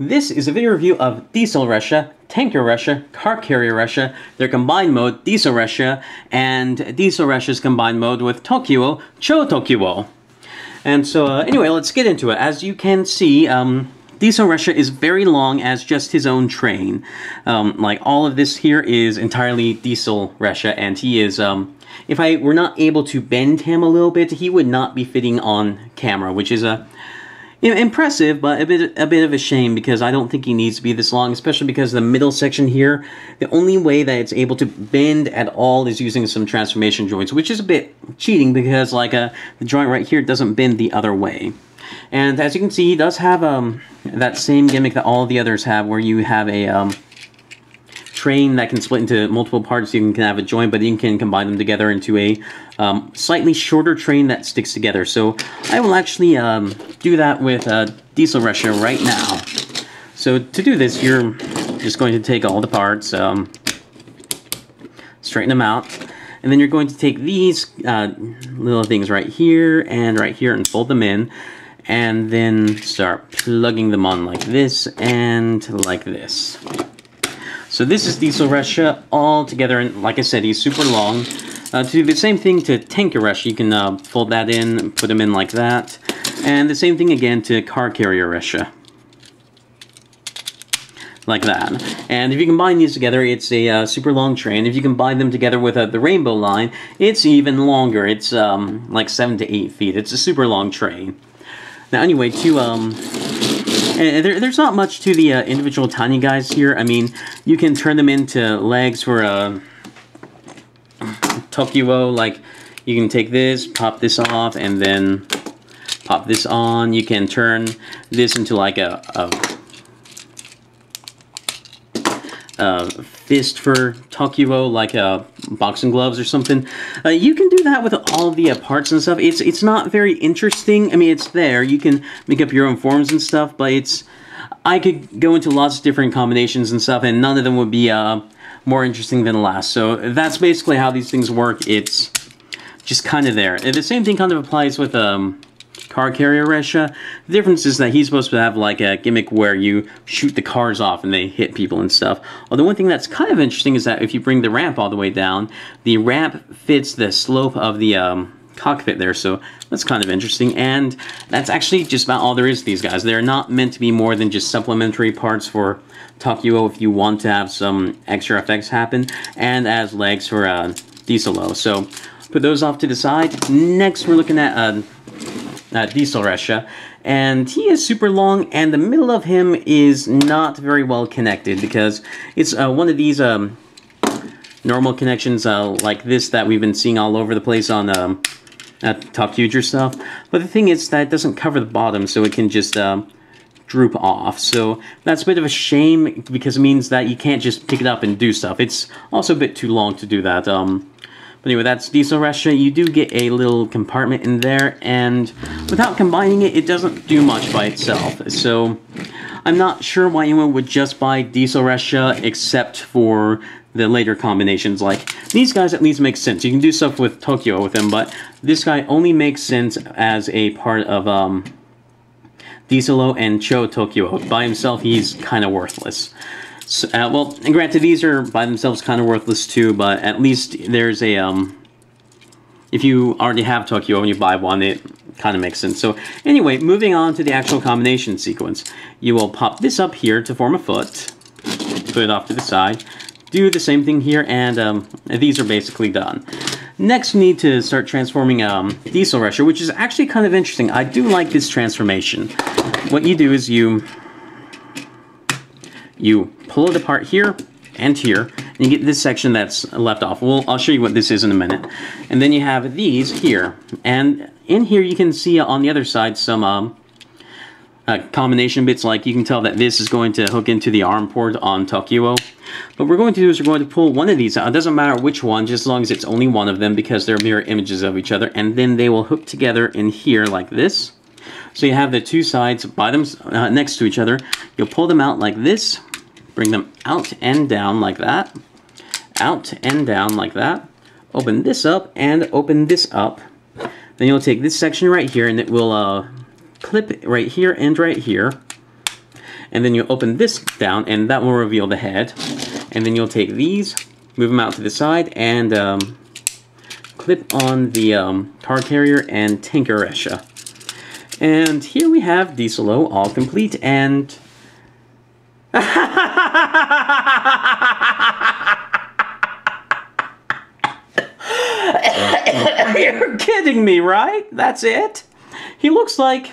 This is a video review of Diesel Ressha, Tanker Ressha, Car Carrier Ressha, their combined mode Diesel Ressha, and Diesel Ressha's combined mode with ToQ-Oh, Cho ToQ-Oh. And so uh, anyway, let's get into it. As you can see, um, Diesel Ressha is very long as just his own train. Um, like all of this here is entirely Diesel Ressha, and he is, um, if I were not able to bend him a little bit, he would not be fitting on camera, which is a impressive, but a bit a bit of a shame because I don't think he needs to be this long, especially because the middle section here, the only way that it's able to bend at all is using some transformation joints, which is a bit cheating because like uh, the joint right here doesn't bend the other way. And as you can see, he does have um, that same gimmick that all the others have, where you have a um, train that can split into multiple parts. You can have a joint, but you can combine them together into a um, slightly shorter train that sticks together. So I will actually um, do that with uh, Diesel Ressha right now. So to do this, you're just going to take all the parts, um, straighten them out, and then you're going to take these uh, little things right here and right here and fold them in, and then start plugging them on like this and like this. So this is Diesel Ressha all together, and like I said, he's super long. Uh, to do the same thing to Tanker Ressha, you can uh, fold that in, put them in like that. And the same thing again to Car Carrier Ressha. Like that. And if you combine these together, it's a uh, super long train. If you combine them together with uh, the Rainbow line, it's even longer. It's um, like 7 to 8 feet. It's a super long train. Now anyway, to um, there, there's not much to the uh, individual tiny guys here. I mean, you can turn them into legs for a uh, ToQ-Oh. Like, you can take this, pop this off, and then pop this on. You can turn this into like a, a uh, fist for ToQ-Oh, like uh, boxing gloves or something. Uh, you can do that with all the uh, parts and stuff. It's it's not very interesting. I mean, it's there. You can make up your own forms and stuff, but it's... I could go into lots of different combinations and stuff, and none of them would be uh, more interesting than the last. So that's basically how these things work. It's just kind of there. And the same thing kind of applies with... Um, car carrier Ressha. The difference is that he's supposed to have like a gimmick where you shoot the cars off and they hit people and stuff. Although one thing that's kind of interesting is that if you bring the ramp all the way down, the ramp fits the slope of the um, cockpit there, so that's kind of interesting. And that's actually just about all there is to these guys. They're not meant to be more than just supplementary parts for ToQ-Oh if you want to have some extra effects happen, and as legs for uh, Diesel-Oh. So put those off to the side. Next, we're looking at uh, uh, Diesel Ressha, and he is super long, and the middle of him is not very well connected because it's uh, one of these um, normal connections uh, like this that we've been seeing all over the place on um, Top Future stuff. But the thing is that it doesn't cover the bottom, so it can just um, droop off. So that's a bit of a shame because it means that you can't just pick it up and do stuff. It's also a bit too long to do that. Um, anyway, that's Diesel Ressha. You do get a little compartment in there, and without combining it, it doesn't do much by itself. So I'm not sure why anyone would just buy Diesel Ressha except for the later combinations. Like, these guys at least make sense. You can do stuff with ToQ-Oh with them, but this guy only makes sense as a part of um, Diesel-Oh and Cho ToQ-Oh. By himself, he's kind of worthless. So, uh, well, and granted, these are by themselves kind of worthless too, but at least there's a, um, if you already have ToQ-Oh and you buy one, it kind of makes sense. So anyway, moving on to the actual combination sequence. You will pop this up here to form a foot, put it off to the side, do the same thing here, and um, these are basically done. Next, we need to start transforming um, Diesel Ressha, which is actually kind of interesting. I do like this transformation. What you do is you you pull it apart here and here, and you get this section that's left off. Well, I'll show you what this is in a minute. And then you have these here. And in here you can see on the other side some um, uh, combination bits, like you can tell that this is going to hook into the ARM port on ToQ-Oh. What we're going to do is we're going to pull one of these out. It doesn't matter which one, just as long as it's only one of them because they're mirror images of each other. And then they will hook together in here like this. So you have the two sides by them uh, next to each other. You'll pull them out like this Bring them out and down like that. Out and down like that. Open this up and open this up. Then you'll take this section right here and it will uh, clip right here and right here. And then you open this down, and that will reveal the head. And then you'll take these, move them out to the side, and um, clip on the um, car carrier and Tanker Ressha. And here we have Diesel-Oh all complete, and... You're kidding me, right? That's it? He looks like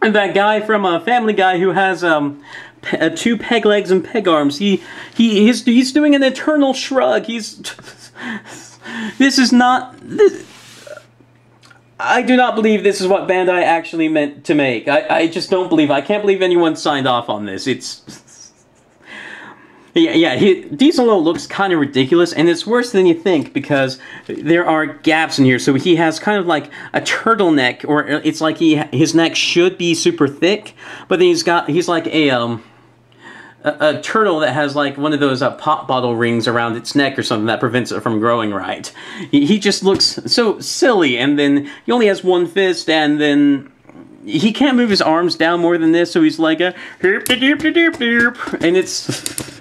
that guy from a Family Guy who has um pe uh, two peg legs and peg arms. He he he's he's doing an eternal shrug. He's this is not this. I do not believe this is what Bandai actually meant to make. I, I just don't believe. I can't believe anyone signed off on this. It's yeah, yeah. He, Diesel looks kind of ridiculous, and it's worse than you think because there are gaps in here. So he has kind of like a turtleneck, or it's like he his neck should be super thick, but then he's got he's like a um a, a turtle that has like one of those uh, pop bottle rings around its neck or something that prevents it from growing right. He, he just looks so silly, and then he only has one fist, and then he can't move his arms down more than this, so he's like a and it's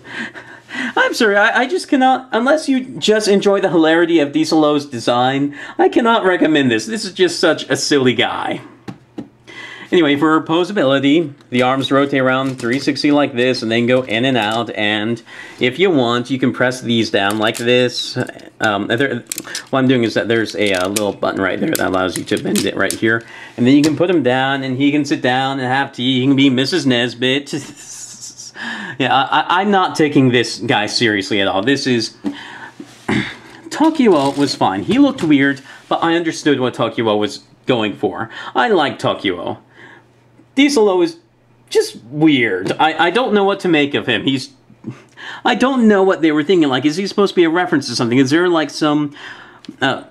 I'm sorry, I, I, just cannot, unless you just enjoy the hilarity of Diesel-Oh's design, I cannot recommend this. This is just such a silly guy. Anyway, for posability, the arms rotate around 360 like this and then go in and out. And if you want, you can press these down like this. Um, there, what I'm doing is that there's a, a, little button right there that allows you to bend it right here. And then you can put him down and he can sit down and have tea. He can be Mrs. Nesbit. yeah, I, I'm not taking this guy seriously at all. This is... ToQ-Oh was fine. He looked weird, but I understood what ToQ-Oh was going for. I like ToQ-Oh. Diesel-Oh is just weird. I, I don't know what to make of him. He's... I don't know what they were thinking. Like, is he supposed to be a reference to something? Is there, like, some... Uh,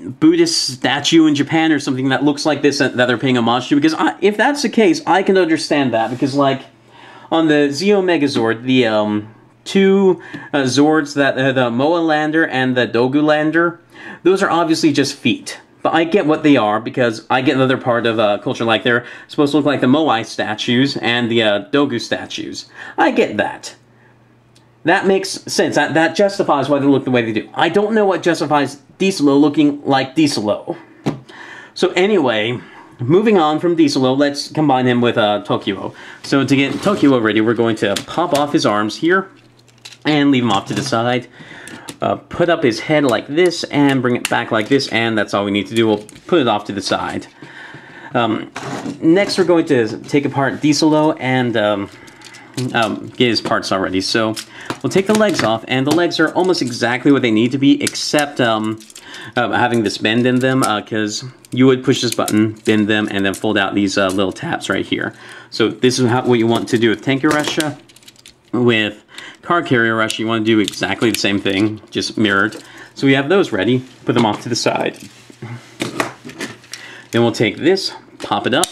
Buddhist statue in Japan or something that looks like this that, they're paying homage to? Because I, if that's the case, I can understand that. Because, like, on the Zeo Megazord, the um, two uh, Zords, that uh, the Moa Lander and the Dogu Lander, those are obviously just feet. But I get what they are because I get another part of uh, culture like they're supposed to look like the Moai statues and the uh, Dogu statues. I get that. That makes sense. That, that justifies why they look the way they do. I don't know what justifies Diesel-Oh looking like Diesel-Oh. So anyway, moving on from Diesel-Oh, let's combine him with uh, ToQ-Oh. So to get ToQ-Oh ready, we're going to pop off his arms here and leave him off to the side uh, put up his head like this and bring it back like this, and that's all we need to do. We'll put it off to the side. Um, next, we're going to take apart Diesel-Oh and um, um, get his parts already. So we'll take the legs off, and the legs are almost exactly what they need to be, except um, having this bend in them, because uh, you would push this button, bend them, and then fold out these uh, little tabs right here. So this is how, what you want to do with Tanker Ressha, with car carrier rush, you want to do exactly the same thing, just mirrored. So we have those ready, put them off to the side. Then we'll take this, pop it up,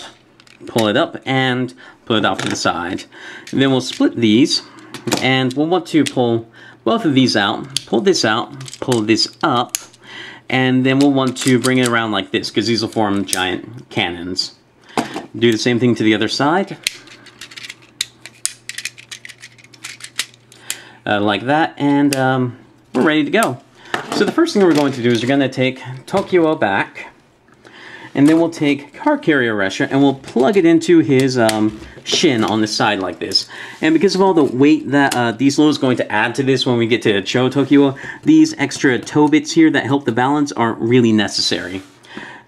pull it up, and put it off to the side. And then we'll split these, and we'll want to pull both of these out, pull this out, pull this up, and then we'll want to bring it around like this, because these will form giant cannons. Do the same thing to the other side. uh, like that, and um, we're ready to go. So the first thing we're going to do is we're going to take ToQ-Oh back, and then we'll take Car Carrier Ressha, and we'll plug it into his um, shin on the side like this. And because of all the weight that uh, Diesel-Oh is going to add to this when we get to Cho ToQ-Oh, these extra toe bits here that help the balance aren't really necessary.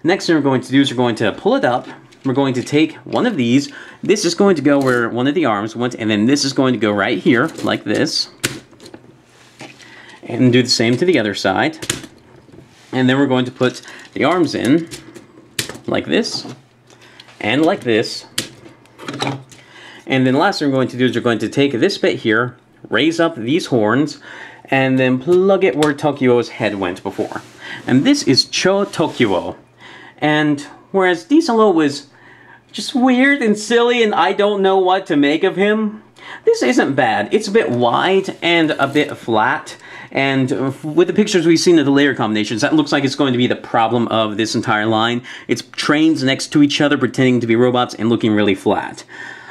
Next thing we're going to do is we're going to pull it up, we're going to take one of these. This is going to go where one of the arms went, and then this is going to go right here, like this. And do the same to the other side. And then we're going to put the arms in, like this, and like this. And then last thing we're going to do is we're going to take this bit here, raise up these horns, and then plug it where ToQ-Oh's head went before. And this is Cho ToQ-Oh. And whereas Diesel-Oh was just weird and silly and I don't know what to make of him. This isn't bad. It's a bit wide and a bit flat. And with the pictures we've seen of the layer combinations, that looks like it's going to be the problem of this entire line. It's trains next to each other pretending to be robots and looking really flat.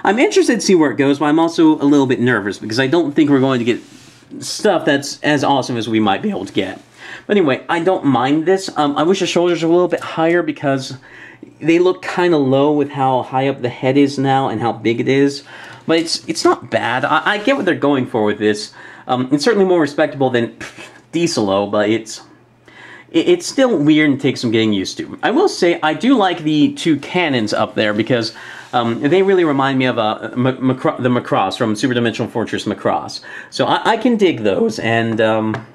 I'm interested to see where it goes, but I'm also a little bit nervous because I don't think we're going to get stuff that's as awesome as we might be able to get. But anyway, I don't mind this. Um, I wish the shoulders were a little bit higher because they look kind of low with how high up the head is now and how big it is. But it's it's not bad. I, I get what they're going for with this. Um, it's certainly more respectable than Diesel-Oh, but it's it's still weird and takes some getting used to. I will say I do like the two cannons up there because um, they really remind me of uh, the Macross from Super Dimensional Fortress Macross. So I, I can dig those, and um,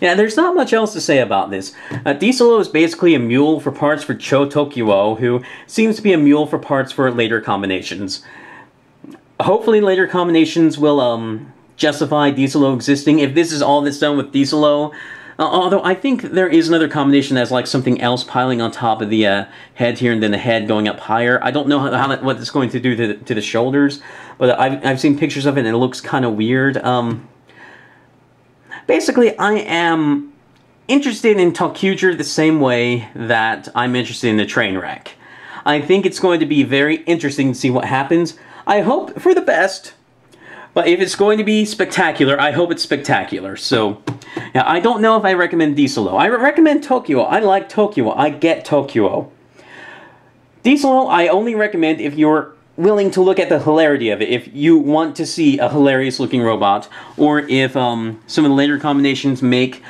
yeah, there's not much else to say about this. Uh, Diesel-Oh is basically a mule for parts for Cho ToQ-Oh, who seems to be a mule for parts for later combinations. Hopefully later combinations will um, justify Diesel-Oh existing. If this is all that's done with Diesel-Oh, uh, although I think there is another combination that's like something else piling on top of the uh, head here and then the head going up higher. I don't know how, how that, what it's going to do to the, to the shoulders, but I've, I've seen pictures of it and it looks kind of weird. Um, basically, I am interested in ToQger the same way that I'm interested in the train wreck. I think it's going to be very interesting to see what happens. I hope for the best, but if it's going to be spectacular, I hope it's spectacular. So, yeah, I don't know if I recommend Diesel-Oh. I recommend ToQ-Oh. I like ToQ-Oh. I get ToQ-Oh. Diesel-Oh, I only recommend if you're willing to look at the hilarity of it. If you want to see a hilarious looking robot, or if um, some of the later combinations make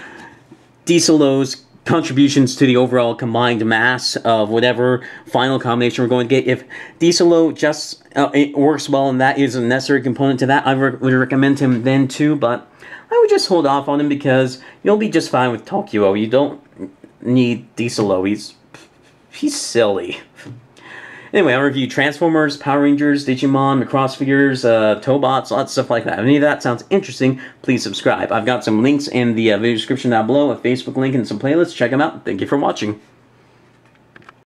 Diesel-Oh's contributions to the overall combined mass of whatever final combination we're going to get. If Diesel-Oh just uh, works well and that is a necessary component to that, I re would recommend him then too, but I would just hold off on him because you'll be just fine with ToQ-Oh. You don't need Diesel-Oh. He's, he's silly. Anyway, I'll review Transformers, Power Rangers, Digimon, Macross figures, uh, Tobots, lots of stuff like that. If any of that sounds interesting, please subscribe. I've got some links in the uh, video description down below, a Facebook link and some playlists. Check them out. Thank you for watching.